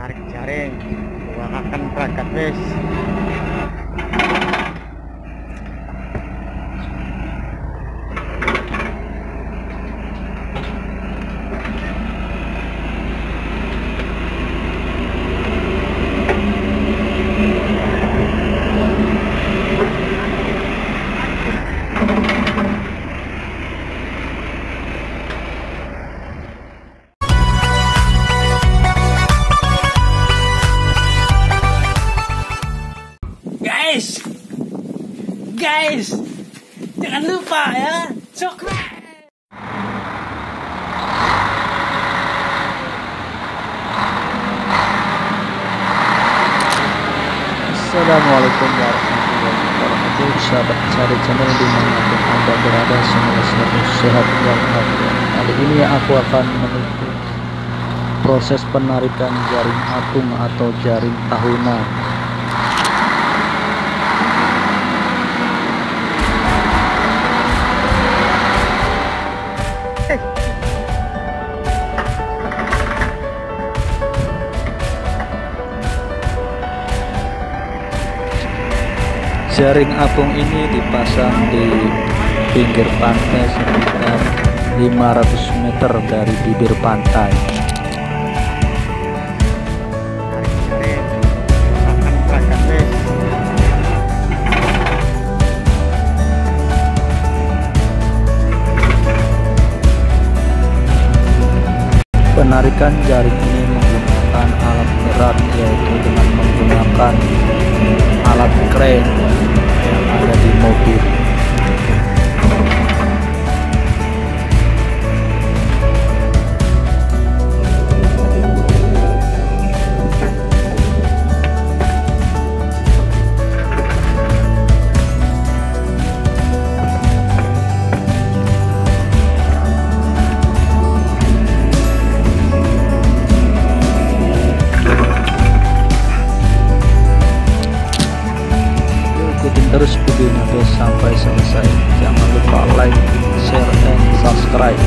narik jaring. Gua akan berangkat wis Guys, jangan lupa ya, subscribe. Assalamualaikum warahmatullahi wabarakatuh. Sahabat cari channel di mana pun anda berada Semoga selalu sehat walafiat Kali ini aku akan menuju Proses penarikan jaring apung atau jaring tahunan Jaring apung ini dipasang di pinggir pantai sekitar 500 meter dari bibir pantai. Penarikan jaring ini menggunakan alat berat yaitu dengan menggunakan alat crane motor. Terus videonya guys sampai selesai. Jangan lupa like share dan subscribe